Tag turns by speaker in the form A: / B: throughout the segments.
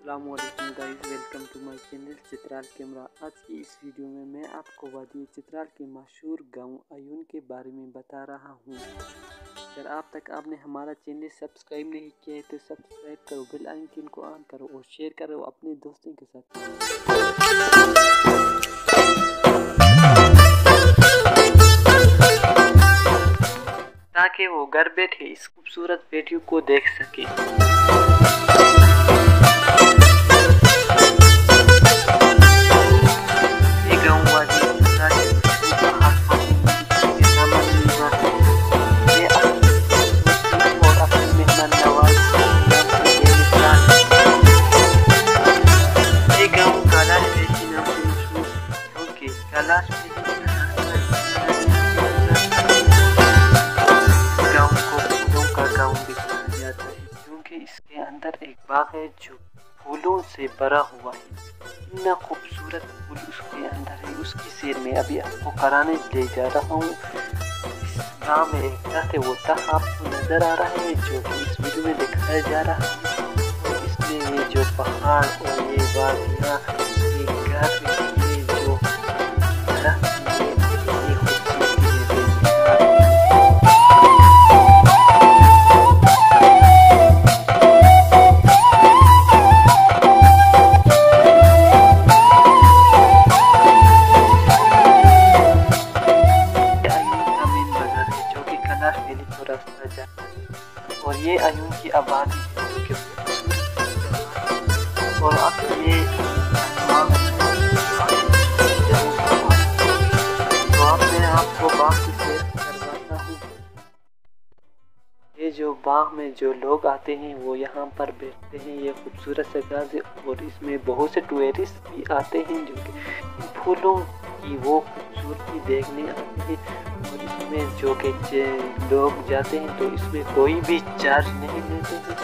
A: Aslam guys welcome to my channel Chitral camera आज की इस वीडियो में मैं आपको वादी चित्राल के मशहूर गाँव अयून के बारे में बता रहा हूँ। अगर आप तक आपने हमारा चैनल सब्सक्राइब नहीं किया है तो सब्सक्राइब करो बेल आइकन को ऑन करो और शेयर करो अपने दोस्तों के साथ। ताकि वो घर बैठे इस खूबसूरत वीडियो को देख सके। इसके अंदर एक बाग है जो फूलों से भरा हुआ है। इतना खूबसूरत फूल उसके अंदर है। उसकी सैर में अभी आपको कराने ले जा रहा हूँ। इस गाँव में एक तह वो तह आपको नज़र आ रहा है जो कि इस वीडियो में दिखाया जा रहा है। इसमें ये जो पहाड़ और ये वादियाँ ये घर और ये अयून की आबादी और अब ये तो आपको बाग की सैर करवाता हूँ। ये जो बाग में जो लोग आते हैं, वो यहाँ पर बैठते हैं। ये खूबसूरत जगह और इसमें बहुत से टूरिस्ट भी आते हैं जो कि फूलों की वो खूबसूरती देखने आती है और इसमें जो कि लोग जाते हैं तो इसमें कोई भी चार्ज नहीं लेते हैं।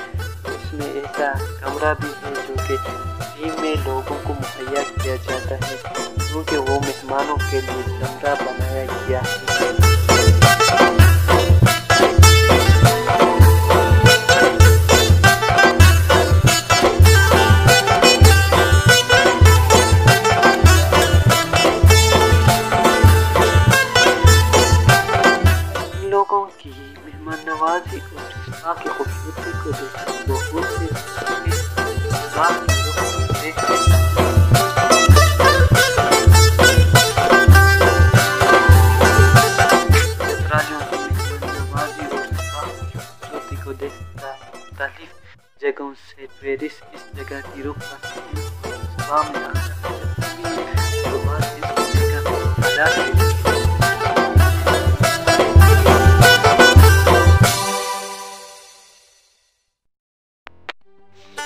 A: इसमें ऐसा कमरा भी है जो कि फ्री में लोगों को मुहैया किया जाता है, क्योंकि वो मेहमानों के लिए कमरा बनाया गया है। नवाजी और रिश्ता की खूबसूरती को देखकर बहुत से की की की को जगहों से टूरिस्ट इस जगह की सुबह में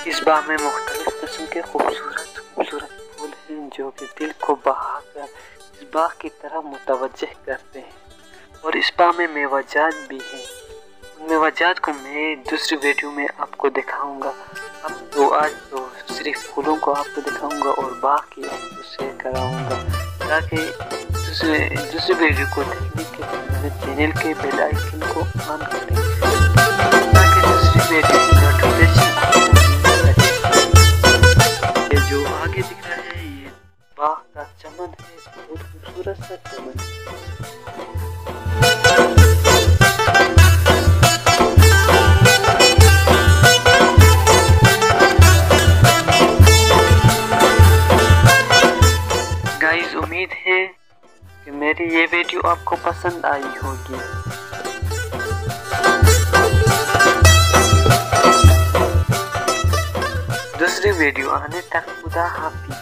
A: इस बाग में मुख्तलिफ़ किस्म के खूबसूरत खूबसूरत फूल हैं जो कि दिल को बहाकर इस बाग की तरफ़ मुतवजह करते हैं? और इस बाग में मेवाजात भी हैं। उन मेवाजात को मैं दूसरी वीडियो में आपको दिखाऊँगा। अब तो आज तो सिर्फ़ फूलों को आपको दिखाऊँगा और बाग की आपको शेयर कराऊँगा। ताकि दूसरे, दूसरी वीडियो को देखने के चैनल के बेल आइकन को ऑन करें। का चमन है बहुत खूबसूरत सा चमन गाइस उम्मीद है कि मेरी ये वीडियो आपको पसंद आई होगी। दूसरी वीडियो आने तक खुदा हाफिज।